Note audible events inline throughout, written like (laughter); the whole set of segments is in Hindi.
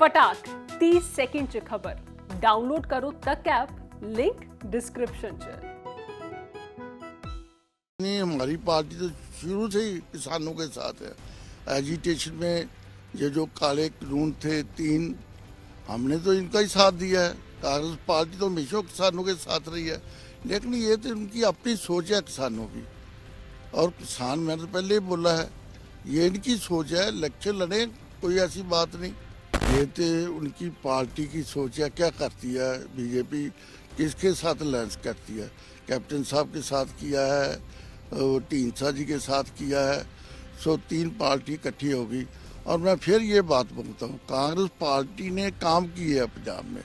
फटाक 30 सेकंड च खबर. डाउनलोड करो तक ऐप लिंक डिस्क्रिप्शन नहीं हमारी पार्टी तो शुरू से ही किसानों के साथ है। एजिटेशन में ये जो काले कानून थे, तीन, हमने तो इनका ही साथ दिया है। कांग्रेस पार्टी तो हमेशा किसानों के साथ रही है। लेकिन ये तो इनकी अपनी सोच है किसानों की। और किसान, मैंने तो पहले ही बोला है, ये इनकी सोच है इलेक्शन लड़े, कोई ऐसी बात नहीं। ये तो उनकी पार्टी की सोच है क्या करती है? बीजेपी किसके साथ लैंस करती है? कैप्टन साहब के साथ किया है ढींसा जी के साथ किया है, सो तीन पार्टी इकट्ठी होगी। और मैं फिर ये बात बोलता हूँ, कांग्रेस पार्टी ने काम किया है पंजाब में।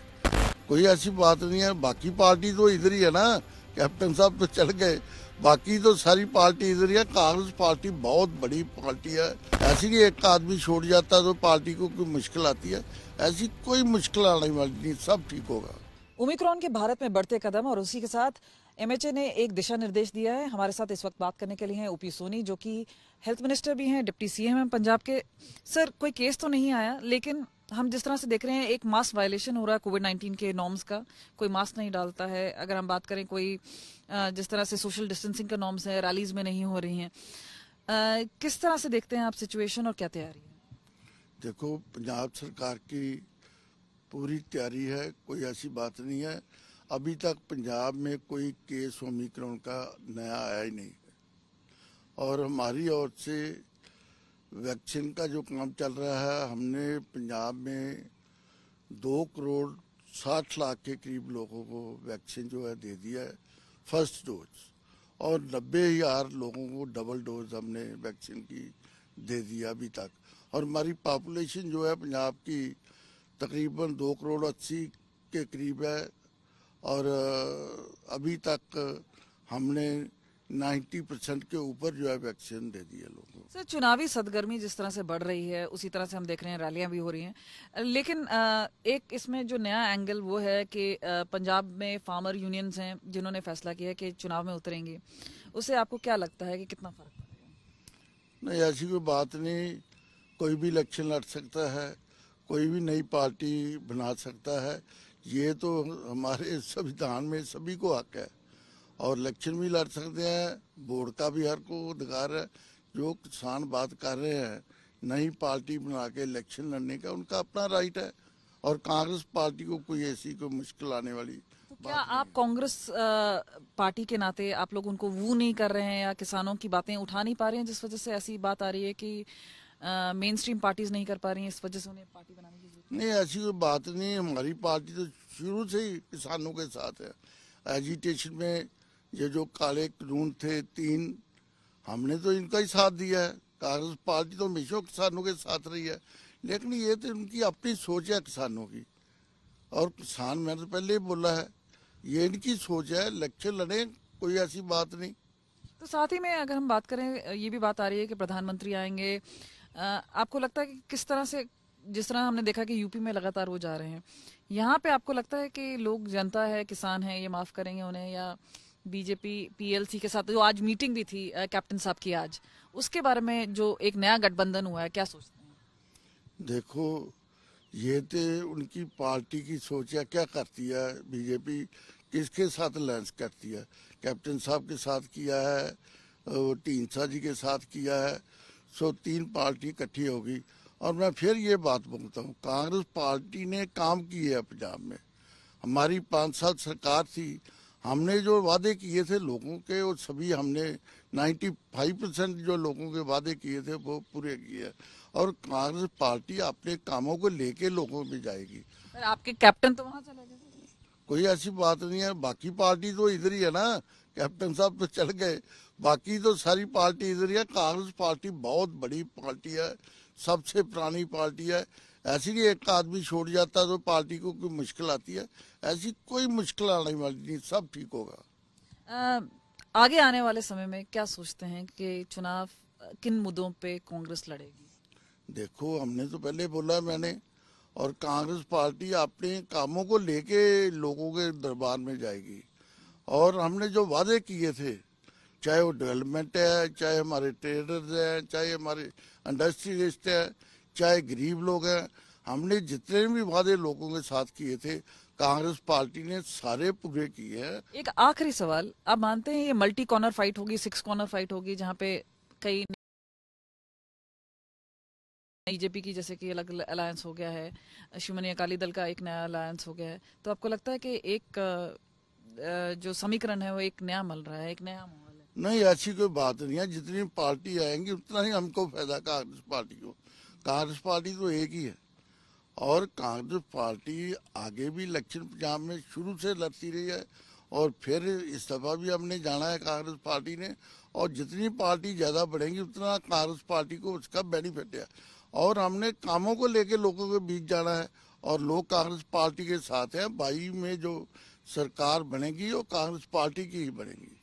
कोई ऐसी बात नहीं है, बाकी पार्टी तो इधर ही है ना। कैप्टन साहब तो चल गए। बाकी तो सारी पार्टी इधर ही है। कांग्रेस पार्टी बहुत बड़ी पार्टी है। ऐसी नहीं एक आदमी छोड़ जाता तो पार्टी को कोई मुश्किल आती है। ऐसी कोई मुश्किल आने वाली नहीं, सब ठीक होगा। ओमिक्रॉन के भारत में बढ़ते कदम और उसी के साथ एमएचए ने एक दिशा निर्देश दिया है। हमारे साथ इस वक्त बात करने के लिए हैं ओपी सोनी जो कि हेल्थ मिनिस्टर भी हैं डिप्टी सीएम हैं पंजाब के। सर कोई केस तो नहीं आया, लेकिन हम जिस तरह से देख रहे हैं, एक मास वायलेशन हो रहा है कोविड नाइन्टीन के नॉर्म्स का। कोई मास्क नहीं डालता है। अगर हम बात करें कोई जिस तरह से सोशल डिस्टेंसिंग का नॉर्म्स है रैलीज में नहीं हो रही हैं। किस तरह से देखते हैं आप सिचुएशन और क्या तैयारी है? देखो, पंजाब सरकार की पूरी तैयारी है, कोई ऐसी बात नहीं है। अभी तक पंजाब में कोई केस ओमिक्रॉन का नया आया ही नहीं और हमारी ओर से वैक्सीन का जो काम चल रहा है, हमने पंजाब में दो करोड़ साठ लाख के करीब लोगों को वैक्सीन जो है दे दिया है, फ़र्स्ट डोज। और नब्बे हज़ार लोगों को डबल डोज हमने वैक्सीन की दे दिया अभी तक। और हमारी पॉपुलेशन जो है पंजाब की तकरीबन दो करोड़ अस्सी के करीब है। और, अभी तक हमने 90 परसेंट के ऊपर जो है वैक्सीन दे दिए लोगों को। सर चुनावी सदगर्मी जिस तरह से बढ़ रही है उसी तरह से हम देख रहे हैं रैलियाँ भी हो रही हैं। लेकिन एक इसमें जो नया एंगल वो है कि पंजाब में फार्मर यूनियंस हैं जिन्होंने फैसला किया है कि चुनाव में उतरेंगे। उससे आपको क्या लगता है कि कितना फ़र्क पड़ेगा? नहीं ऐसी कोई बात नहीं। कोई भी इलेक्शन लड़ सकता है कोई भी नई पार्टी बना सकता है। ये तो हमारे (laughs) संविधान में सभी को हक है। और इलेक्शन भी लड़ सकते हैं। बोर्ड का भी हर को अधिकार है। जो किसान बात कर रहे हैं नई पार्टी बना के इलेक्शन लड़ने का उनका अपना राइट है। और कांग्रेस पार्टी को कोई ऐसी कोई मुश्किल आने वाली तो क्या आप कांग्रेस पार्टी के नाते आप लोग उनको वो नहीं कर रहे हैं या किसानों की बातें उठा नहीं पा रहे हैं जिस वजह से ऐसी बात आ रही है कि मेन स्ट्रीम पार्टीज़ नहीं कर पा रही हैं इस वजह से उन्हें पार्टी बनाने की ज़रूरत नहीं ऐसी कोई बात नहीं हमारी पार्टी तो शुरू से ही किसानों के साथ है। एजिटेशन में ये जो काले कानून थे, तीन, हमने तो इनका ही साथ दिया है। कांग्रेस पार्टी तो हमेशा किसानों के साथ रही है। लेकिन ये तो उनकी अपनी सोच है किसानों की। और किसान, मैंने तो पहले ही बोला है, ये इनकी सोच है इलेक्शन लड़े, कोई ऐसी बात नहीं। तो साथ ही में अगर हम बात करें, ये भी बात आ रही है कि प्रधानमंत्री आएँगे। आपको लगता है कि किस तरह से, जिस तरह हमने देखा कि यूपी में लगातार वो जा रहे हैं, यहाँ पे आपको लगता है कि लोग जनता है, किसान है, ये माफ़ करेंगे उन्हें, या बीजेपी पीएलसी के साथ, जो आज मीटिंग भी थी कैप्टन साहब की आज, उसके बारे में जो एक नया गठबंधन हुआ है, क्या सोचते हैं? देखो, ये तो उनकी पार्टी की सोच है क्या करती है, बीजेपी किसके साथ लैंस करती है? कैप्टन साहब के साथ किया है ढींसा जी के साथ किया है, सो तीन पार्टी इकट्ठी होगी। और मैं फिर ये बात बोलता हूँ, कांग्रेस पार्टी ने काम किया है पंजाब में। हमारी पाँच साल सरकार थी हमने जो वादे किए थे लोगों के वो सभी हमने 95 परसेंट जो लोगों के वादे किए थे वो पूरे किए। और कांग्रेस पार्टी अपने कामों को लेके लोगों में जाएगी। आपके कैप्टन तो वहाँ चले गए। कोई ऐसी बात नहीं है। बाकी पार्टी तो इधर ही है ना। कैप्टन साहब तो चल गए। बाकी तो सारी पार्टी इधर ही है। कांग्रेस पार्टी बहुत बड़ी पार्टी है। सबसे पुरानी पार्टी है। ऐसी नहीं एक आदमी छोड़ जाता है तो पार्टी को कोई मुश्किल आती है। ऐसी कोई मुश्किल आने वाली नहीं सब ठीक होगा। आगे आने वाले समय में क्या सोचते हैं कि चुनाव किन मुद्दों पे कांग्रेस लड़ेगी? देखो हमने तो पहले बोला मैंने और कांग्रेस पार्टी अपने कामों को लेके लोगों के दरबार में जाएगी। और हमने जो वादे किए थे चाहे वो डेवलपमेंट है चाहे हमारे ट्रेडर्स हैं चाहे हमारे इंडस्ट्रियलिस्ट है चाहे गरीब लोग हैं हमने जितने भी वादे लोगों के साथ किए थे कांग्रेस पार्टी ने सारे पूरे किए हैं। एक आखिरी सवाल आप मानते हैं ये मल्टी कॉर्नर फाइट होगी सिक्स कॉर्नर फाइट होगी जहाँ पे कई बीजेपी की जैसे कि अलग अलायंस हो गया है शिवमनी अकाली दल का एक नया अलायंस हो गया है तो आपको लगता है कि एक जो समीकरण है वो एक नया मल रहा है एक नया माहौल है? नहीं ऐसी कोई बात नहीं है जितनी पार्टी आएँगी उतना ही हमको फ़ायदा कांग्रेस पार्टी को। कांग्रेस पार्टी तो एक ही है। और कांग्रेस पार्टी आगे भी इलेक्शन पंजाब में शुरू से लड़ती रही है और फिर इस दफ़ा भी हमने जाना है कांग्रेस पार्टी ने। और जितनी पार्टी ज़्यादा बढ़ेंगी, उतना कांग्रेस पार्टी को उसका बेनिफिट है। और हमने कामों को लेके लोगों के बीच जाना है और लोग कांग्रेस पार्टी के साथ हैं। बाई में जो सरकार बनेगी, वो कांग्रेस पार्टी की ही बनेगी।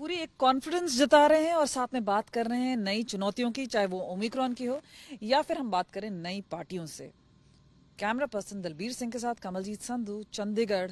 पूरी एक कॉन्फिडेंस जता रहे हैं और साथ में बात कर रहे हैं नई चुनौतियों की, चाहे वो ओमिक्रॉन की हो, या फिर हम बात करें नई पार्टियों से। कैमरा पर्सन दलबीर सिंह के साथ कमलजीत संधू, चंडीगढ़।